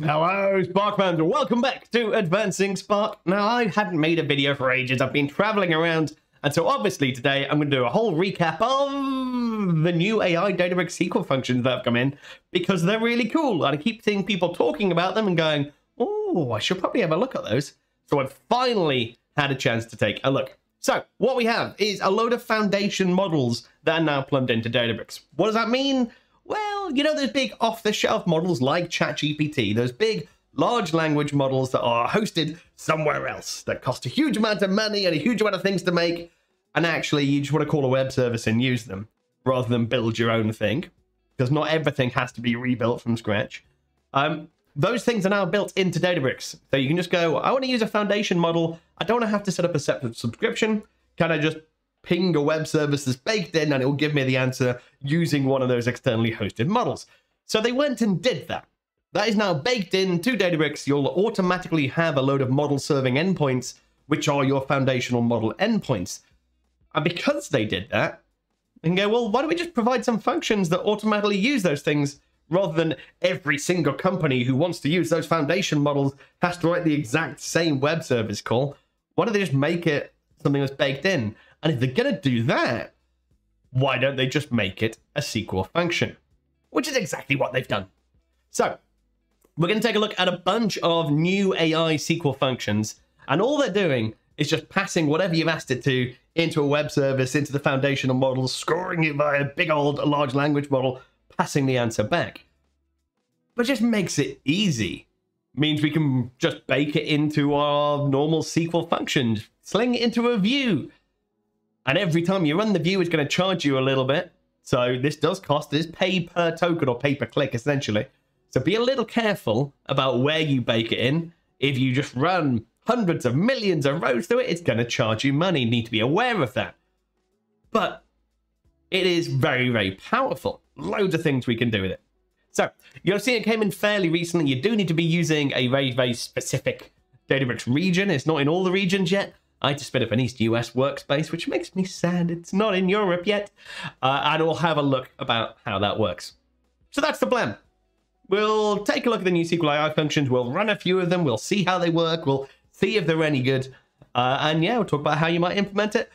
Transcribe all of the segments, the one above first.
Hello, Spark fans, welcome back to Advancing Spark. Now, I hadn't made a video for ages. I've been traveling around, and so obviously today I'm going to do a whole recap of the new AI Databricks SQL functions that have come in because they're really cool, and I keep seeing people talking about them and going, "Oh, I should probably have a look at those." So I've finally had a chance to take a look. So what we have is a load of foundation models that are now plumbed into Databricks. What does that mean? Well, you know those big off-the-shelf models like ChatGPT, those big large language models that are hosted somewhere else that cost a huge amount of money and a huge amount of things to make, and actually you just want to call a web service and use them rather than build your own thing, because not everything has to be rebuilt from scratch. Um, those things are now built into Databricks. So you can just go, I want to use a foundation model. I don't want to have to set up a separate subscription. Can I just ping a web service that's baked in and it will give me the answer using one of those externally hosted models. So they went and did that. That is now baked in to Databricks. You'll automatically have a load of model serving endpoints, which are your foundational model endpoints. And because they did that, you can go, well, why don't we just provide some functions that automatically use those things rather than every single company who wants to use those foundation models has to write the exact same web service call. Why don't they just make it something that's baked in? And if they're going to do that, why don't they just make it a SQL function? Which is exactly what they've done. So we're going to take a look at a bunch of new AI SQL functions. And all they're doing is just passing whatever you've asked it to into a web service, into the foundational model, scoring it by a big old large language model, passing the answer back. But just makes it easy. Means we can just bake it into our normal SQL functions, sling it into a view, and every time you run the view, it's going to charge you a little bit. So this does cost. This pay per token or pay per click, essentially. So be a little careful about where you bake it in. If you just run hundreds of millions of rows through it, it's going to charge you money. You need to be aware of that. But it is very, very powerful. Loads of things we can do with it. So you'll see it came in fairly recently. You do need to be using a very, very specific Databricks region. It's not in all the regions yet. I just spin up an East US workspace, which makes me sad it's not in Europe yet. Uh, and we'll have a look about how that works. So that's the plan. We'll take a look at the new SQL AI functions. We'll run a few of them. We'll see how they work. We'll see if they're any good. Uh, and yeah, we'll talk about how you might implement it.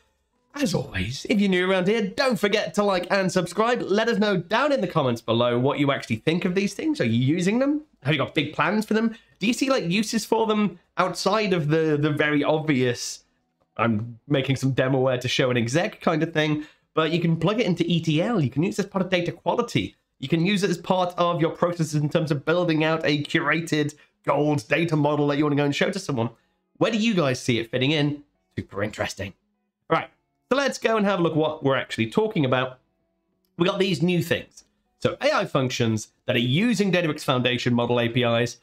As always, if you're new around here, don't forget to like and subscribe. Let us know down in the comments below what you actually think of these things. Are you using them? Have you got big plans for them? Do you see like uses for them outside of the the very obvious I'm making some demoware to show an exec kind of thing, but you can plug it into ETL. You can use it as part of data quality. You can use it as part of your processes in terms of building out a curated gold data model that you want to go and show to someone. Where do you guys see it fitting in? Super interesting. All right, so let's go and have a look what we're actually talking about. We got these new things. So AI functions that are using Databricks Foundation model APIs,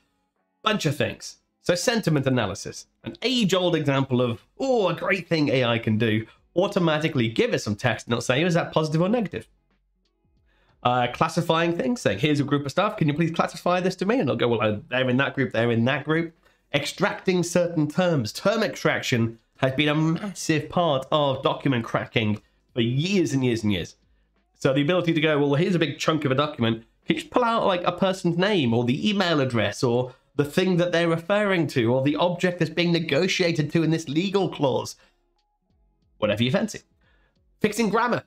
bunch of things. So sentiment analysis, an age-old example of, oh, a great thing AI can do, automatically give it some text and it'll say, is that positive or negative? Uh, classifying things, saying, here's a group of stuff, can you please classify this to me? And it'll go, well, they're in that group, they're in that group. Extracting certain terms. Term extraction has been a massive part of document cracking for years and years and years. So the ability to go, well, here's a big chunk of a document, can you just pull out like a person's name or the email address or the thing that they're referring to or the object that's being negotiated to in this legal clause. Whatever you fancy. Fixing grammar.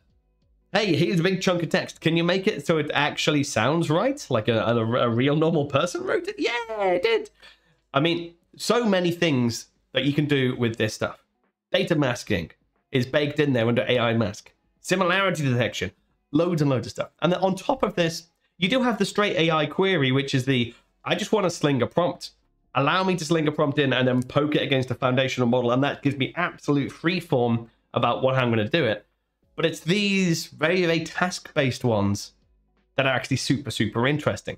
Hey, here's a big chunk of text. Can you make it so it actually sounds right? Like a, a, a real normal person wrote it? Yeah, it did. I mean, so many things that you can do with this stuff. Data masking is baked in there under AI mask. Similarity detection. Loads and loads of stuff. And then on top of this, you do have the straight AI query, which is the I just want to sling a prompt. Allow me to sling a prompt in and then poke it against a foundational model, and that gives me absolute free form about what I'm going to do it. But it's these very, very task-based ones that are actually super, super interesting.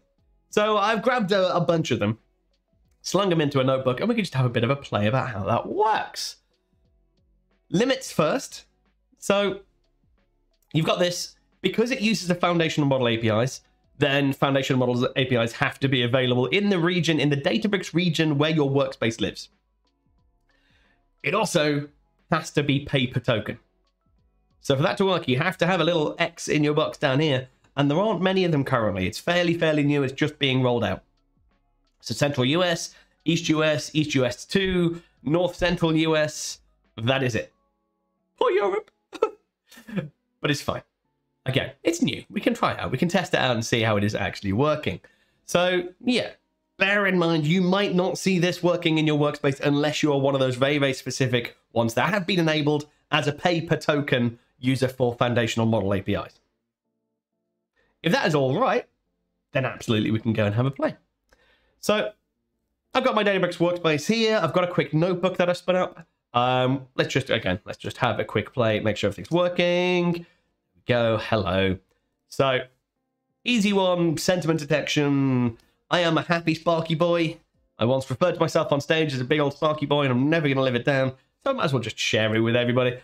So I've grabbed a, a bunch of them, slung them into a notebook, and we can just have a bit of a play about how that works. Limits first. So you've got this, because it uses the foundational model APIs, then foundation models APIs have to be available in the region, in the Databricks region where your workspace lives. It also has to be pay per token. So for that to work, you have to have a little X in your box down here, and there aren't many of them currently. It's fairly, fairly new. It's just being rolled out. So central US, east US, east US 2, north central US. That is it. For Europe. but it's fine. Again, it's new. We can try it out. We can test it out and see how it is actually working. So, yeah, bear in mind you might not see this working in your workspace unless you are one of those very, very specific ones that have been enabled as a pay per token user for foundational model APIs. If that is all right, then absolutely we can go and have a play. So I've got my Databricks workspace here. I've got a quick notebook that I've spun up. Um, let's just, again, let's just have a quick play, make sure everything's working. Go, hello. So, easy one, sentiment detection. I am a happy Sparky boy. I once referred to myself on stage as a big old Sparky boy, and I'm never going to live it down. So I might as well just share it with everybody.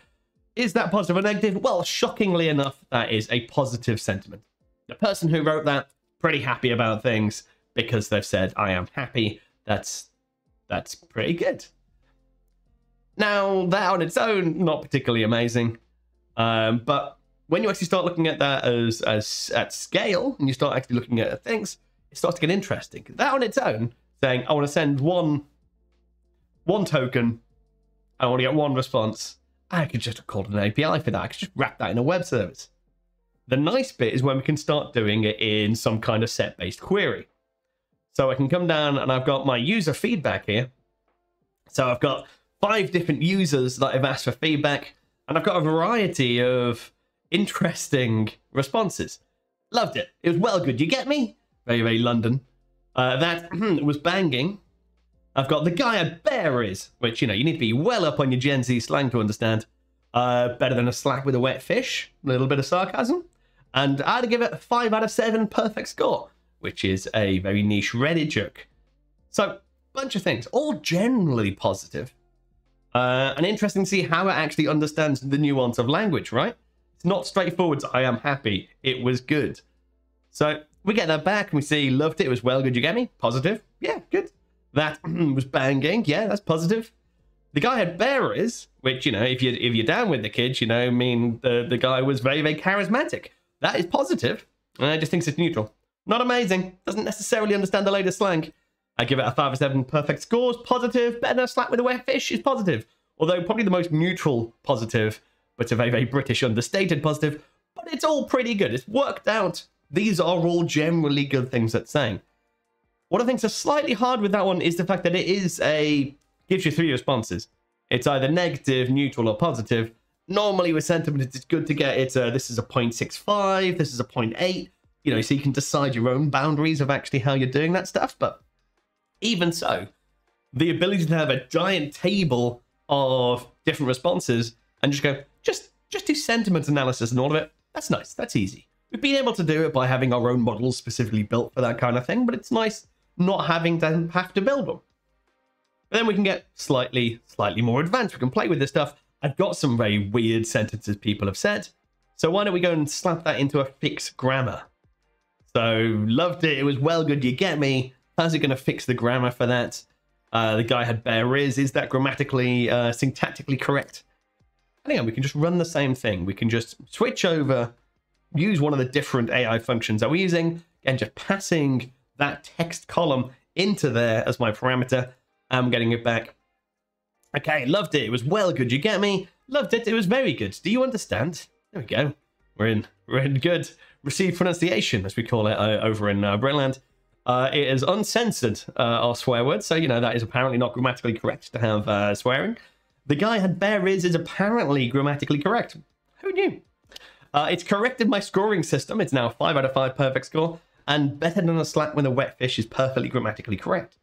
Is that positive or negative? Well, shockingly enough, that is a positive sentiment. The person who wrote that, pretty happy about things because they've said, I am happy. That's that's pretty good. Now, that on its own, not particularly amazing. Um, but when you actually start looking at that as, as at scale, and you start actually looking at things, it starts to get interesting. That on its own, saying, I want to send one, one token, I want to get one response, I could just call it an API for that. I could just wrap that in a web service. The nice bit is when we can start doing it in some kind of set-based query. So I can come down and I've got my user feedback here. So I've got five different users that have asked for feedback, and I've got a variety of interesting responses. Loved it. It was well good. You get me? Very, very London. Uh, that was banging. I've got the guy at bare rizz, which, you know, you need to be well up on your Gen Z slang to understand. Uh, better than a slap with a wet fish. A little bit of sarcasm. And I'd give it a 5 out of 7 perfect score, which is a very niche Reddit joke. So, bunch of things, all generally positive. Uh, and interesting to see how it actually understands the nuance of language, right? Not straightforward. So I am happy. It was good. So we get that back and we see loved it. It was well good. You get me? Positive. Yeah, good. That was banging. Yeah, that's positive. The guy had bare rizz, which you know, if you if you're down with the kids, you know, I mean, the the guy was very very charismatic. That is positive. And I just think it's neutral. Not amazing. Doesn't necessarily understand the latest slang. I give it a 5 or 7 perfect scores, positive. Better than a slap with a wet fish is positive. Although probably the most neutral positive, but a very, very British understated positive. But it's all pretty good. It's worked out. These are all generally good things it's saying. What I think is slightly hard with that one is the fact that it is a... gives you three responses. It's either negative, neutral, or positive. Normally with sentiment, it's good to get it. Uh, this is a 0.65, this is a 0.8. You know, so you can decide your own boundaries of actually how you're doing that stuff. But even so, the ability to have a giant table of different responses and just go, just just do sentiment analysis and all of it, that's nice. That's easy. We've been able to do it by having our own models specifically built for that kind of thing, but it's nice not having to have to build them. But then we can get slightly, slightly more advanced. We can play with this stuff. I've got some very weird sentences people have said. So why don't we go and slap that into a fixed grammar? So loved it. It was well good. You get me. How's it going to fix the grammar for that? Uh, the guy had bare rizz. Is that grammatically, uh, syntactically correct? And we can just run the same thing. We can just switch over, use one of the different AI functions that we're using, and just passing that text column into there as my parameter. I'm getting it back. Okay, loved it. It was well good. You get me? Loved it. It was very good. Do you understand? There we go. We're in. We're in good received pronunciation, as we call it uh, over in uh, Britland. Uh, it is uncensored, uh, our swear word, so you know that is apparently not grammatically correct to have uh, swearing. The guy had bare rizz is apparently grammatically correct. Who knew? Uh, it's corrected my scoring system. It's now 5 out of 5 perfect score, and better than a slap with a wet fish is perfectly grammatically correct.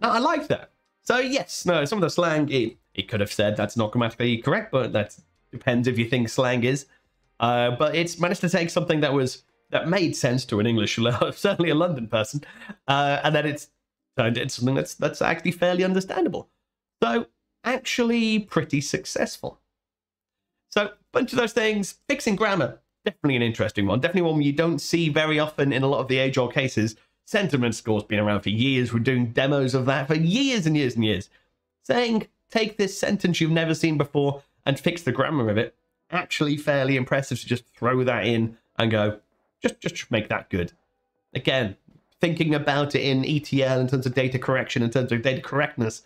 Now, I like that. So, yes, no, some of the slang, it, it could have said that's not grammatically correct, but that depends if you think slang is. Uh, but it's managed to take something that was that made sense to an English, certainly a London person, uh, and then it's turned into something that's that's actually fairly understandable. So actually pretty successful. So a bunch of those things, fixing grammar, definitely an interesting one. Definitely one you don't see very often in a lot of the age-old cases. Sentiment score's been around for years. We're doing demos of that for years and years and years. Saying, take this sentence you've never seen before and fix the grammar of it. Actually fairly impressive to just throw that in and go, just just make that good. Again, thinking about it in ETL in terms of data correction, in terms of data correctness.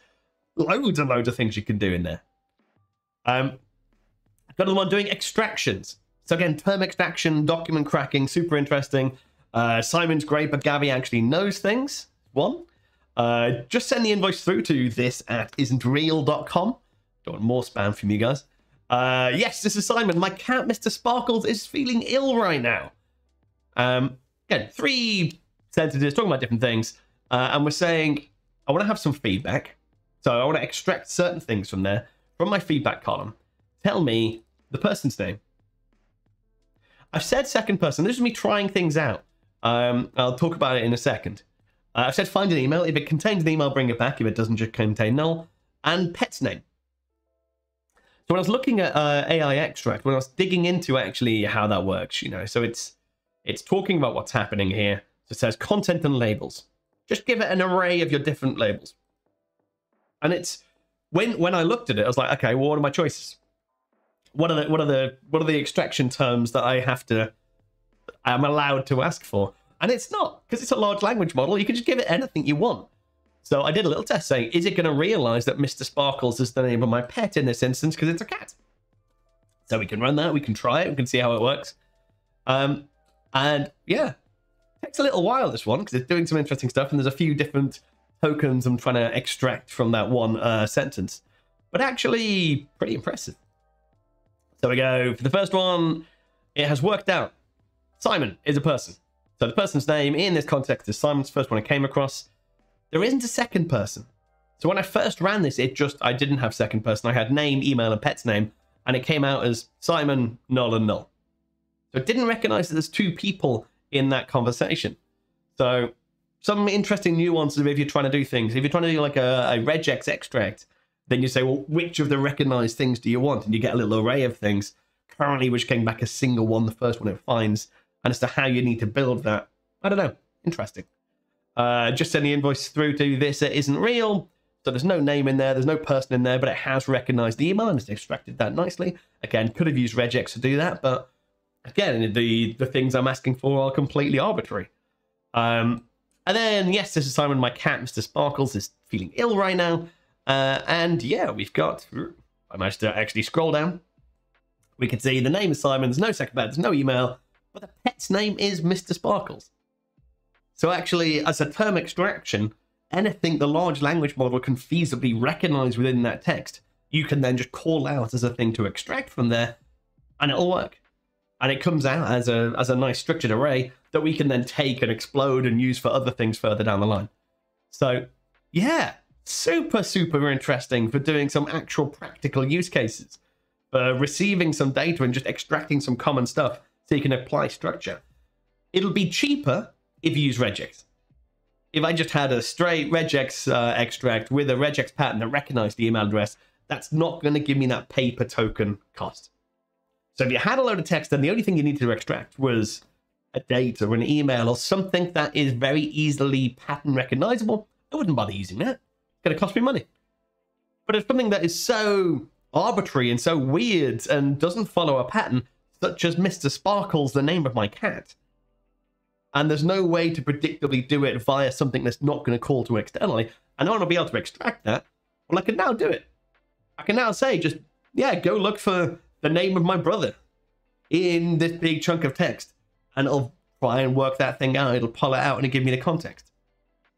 Loads and loads of things you can do in there. Um, got another one doing extractions. So again, term extraction, document cracking, super interesting. Uh, Simon's great, but Gabby actually knows things. One. Uh, just send the invoice through to this at isn'treal.com. Don't want more spam from you guys. Uh, yes, this is Simon. My cat, Mr. Sparkles, is feeling ill right now. Um, again, three sentences talking about different things. Uh, and we're saying, I want to have some feedback. So I want to extract certain things from there, from my feedback column. Tell me the person's name. I've said second person. This is me trying things out. Um, I'll talk about it in a second. Uh, I've said find an email. If it contains an email, bring it back. If it doesn't just contain null. And pet's name. So when I was looking at uh, AI extract, when I was digging into actually how that works, you know, so it's it's talking about what's happening here. So it says content and labels. Just give it an array of your different labels. And it's when when I looked at it, I was like, okay, well, what are my choices? What are the what are the what are the extraction terms that I have to I'm allowed to ask for? And it's not, because it's a large language model, you can just give it anything you want. So I did a little test saying, is it going to realize that Mr. Sparkles is the name of my pet in this instance because it's a cat? So we can run that, we can try it, we can see how it works. Um, and yeah, takes a little while this one because it's doing some interesting stuff and there's a few different tokens I'm trying to extract from that one uh, sentence. But actually, pretty impressive. So we go for the first one. It has worked out. Simon is a person. So the person's name in this context is Simon's first one I came across. There isn't a second person. So when I first ran this, it just, I didn't have second person. I had name, email, and pet's name, and it came out as Simon, null, and null. So it didn't recognize that there's two people in that conversation. So some interesting nuances if you're trying to do things. If you're trying to do like a, a regex extract, then you say, well, which of the recognized things do you want? And you get a little array of things. Currently, which came back a single one, the first one it finds and as to how you need to build that. I don't know. Interesting. Uh, just send the invoice through to this. It isn't real. So there's no name in there, there's no person in there, but it has recognized the email and it's extracted that nicely. Again, could have used regex to do that, but again, the, the things I'm asking for are completely arbitrary. Um, and then, yes, this is Simon, my cat, Mr. Sparkles, is feeling ill right now. Uh, and yeah, we've got, I managed to actually scroll down. We can see the name is Simon, there's no second bed, there's no email, but the pet's name is Mr. Sparkles. So actually, as a term extraction, anything the large language model can feasibly recognize within that text, you can then just call out as a thing to extract from there, and it'll work. And it comes out as a as a nice structured array that we can then take and explode and use for other things further down the line. So yeah, super, super interesting for doing some actual practical use cases. For receiving some data and just extracting some common stuff so you can apply structure. It'll be cheaper if you use regex. If I just had a straight regex uh, extract with a regex pattern that recognized the email address, that's not going to give me that pay per token cost. So if you had a load of text, then the only thing you needed to extract was a date or an email or something that is very easily pattern recognizable, I wouldn't bother using that. It's going to cost me money. But if something that is so arbitrary and so weird and doesn't follow a pattern, such as Mr. Sparkle's the name of my cat, and there's no way to predictably do it via something that's not going to call to externally, and I want to be able to extract that, well, I can now do it. I can now say, just, yeah, go look for the name of my brother in this big chunk of text, and it'll try and work that thing out. It'll pull it out and it'll give me the context.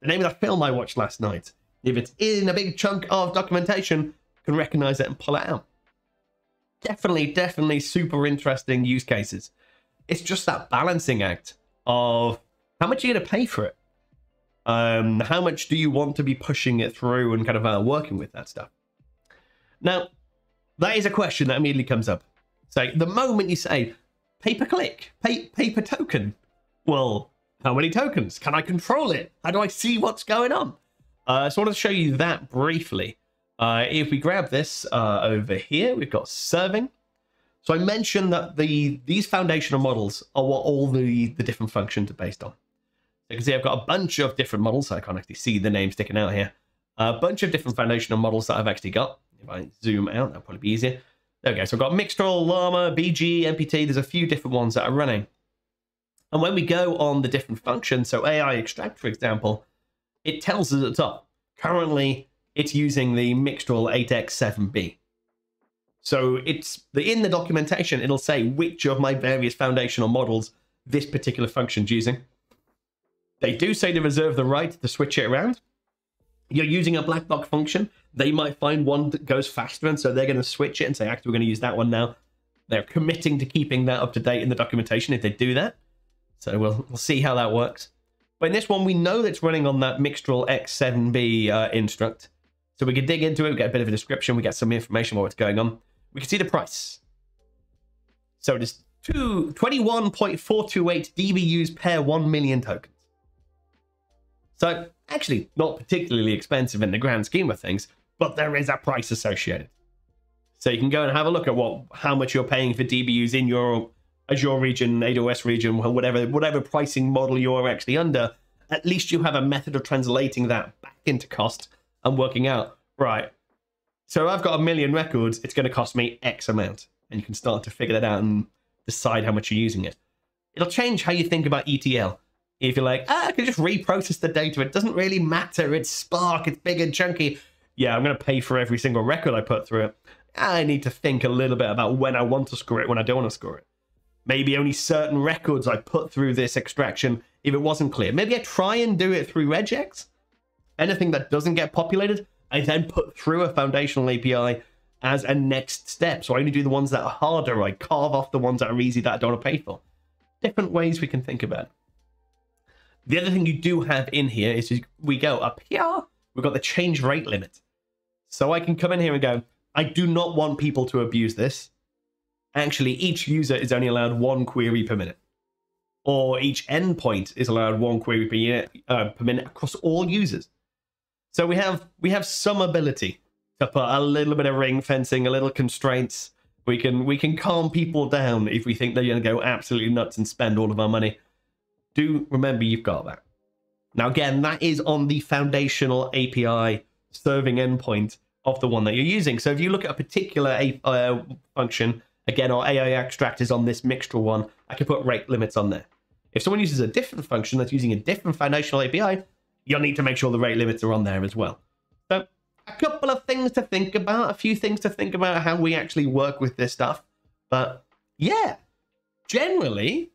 The name of the film I watched last night, if it's in a big chunk of documentation, can recognize it and pull it out definitely, definitely super interesting use cases. It's just that balancing act of how much are you going to pay for it? Um, how much do you want to be pushing it through and kind of uh, working with that stuff? Now, that is a question that immediately comes up. So the moment you say pay per click, pay, pay per token, well, how many tokens? Can I control it? How do I see what's going on? Uh, so I want to show you that briefly. Uh, if we grab this uh, over here, we've got serving. So I mentioned that the these foundational models are what all the, the different functions are based on. So you can see I've got a bunch of different models. I can't actually see the name sticking out here. A bunch of different foundational models that I've actually got. If I zoom out, that'll probably be easier. Go. So I've got Mixtral, Llama, BG, MPT. There's a few different ones that are running. And when we go on the different functions, so AI extract, for example, it tells us at the top, currently it's using the Mixtral 8x7b. So it's the, in the documentation, it'll say which of my various foundational models this particular function's using. They do say to reserve the right to switch it around. You're using a black box function. They might find one that goes faster, and so they're going to switch it and say, actually, we're going to use that one now. They're committing to keeping that up to date in the documentation if they do that. So we'll, we'll see how that works. But in this one, we know that it's running on that Mixtral X7B uh, instruct. So we can dig into it, we get a bit of a description, we get some information about what's going on. We can see the price. So it is 21.428 DBUs per 1 million tokens. So actually not particularly expensive in the grand scheme of things, but there is a price associated. So you can go and have a look at what how much you're paying for DBUs in your Azure region, AWS region, whatever whatever pricing model you're actually under. At least you have a method of translating that back into cost and working out right so I've got a million records, it's going to cost me X amount. And you can start to figure that out and decide how much you're using it. It'll change how you think about ETL. If you're like, ah, I can just reprocess the data, it doesn't really matter, it's Spark, it's big and chunky. Yeah, I'm going to pay for every single record I put through it. I need to think a little bit about when I want to score it, when I don't want to score it. Maybe only certain records I put through this extraction if it wasn't clear. Maybe I try and do it through regex. Anything that doesn't get populated, I then put through a foundational API as a next step. So I only do the ones that are harder. I carve off the ones that are easy that I don't want to pay for. Different ways we can think about it. The other thing you do have in here is we go up here, we've got the change rate limit. So I can come in here and go, I do not want people to abuse this. Actually, each user is only allowed one query per minute. Or each endpoint is allowed one query per, year, uh, per minute across all users. So we have we have some ability to put a little bit of ring fencing, a little constraints. We can we can calm people down if we think they're going to go absolutely nuts and spend all of our money. Do remember you've got that. Now again, that is on the foundational API serving endpoint of the one that you're using. So if you look at a particular uh, function, again, our AI extract is on this Mixtral one, I can put rate limits on there. If someone uses a different function that's using a different foundational API, you'll need to make sure the rate limits are on there as well. So a couple of things to think about, a few things to think about how we actually work with this stuff. But yeah, generally,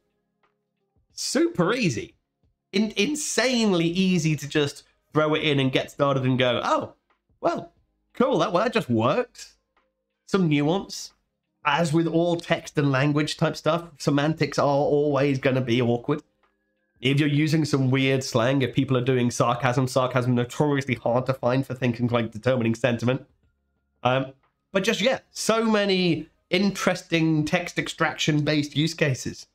super easy. In insanely easy to just throw it in and get started and go, oh, well, cool, that, well, that just works. Some nuance. As with all text and language type stuff, semantics are always going to be awkward if you're using some weird slang, if people are doing sarcasm, sarcasm notoriously hard to find for things like determining sentiment. Um, but just yeah, so many interesting text extraction based use cases.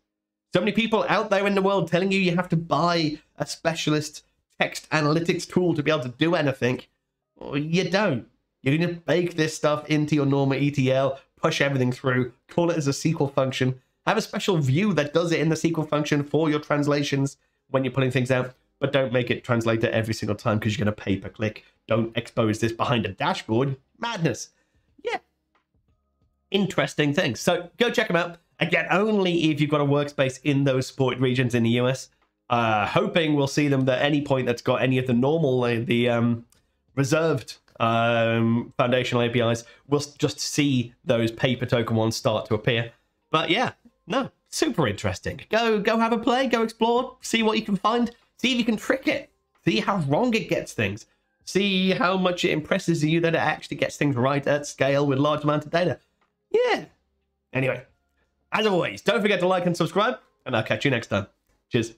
So many people out there in the world telling you you have to buy a specialist text analytics tool to be able to do anything. Well, you don't. You're going to bake this stuff into your normal ETL, push everything through, call it as a SQL function, have a special view that does it in the SQL function for your translations when you're putting things out, but don't make it translate it every single time because you're going to pay per click. Don't expose this behind a dashboard. Madness. Yeah. Interesting things. So go check them out. Again, only if you've got a workspace in those supported regions in the US. Uh, hoping we'll see them at any point that's got any of the normal, uh, the um, reserved um, foundational APIs. We'll just see those pay per token ones start to appear. But yeah, no, super interesting. Go, go have a play, go explore, see what you can find, see if you can trick it, see how wrong it gets things, see how much it impresses you that it actually gets things right at scale with large amounts of data. Yeah. Anyway, as always, don't forget to like and subscribe, and I'll catch you next time. Cheers.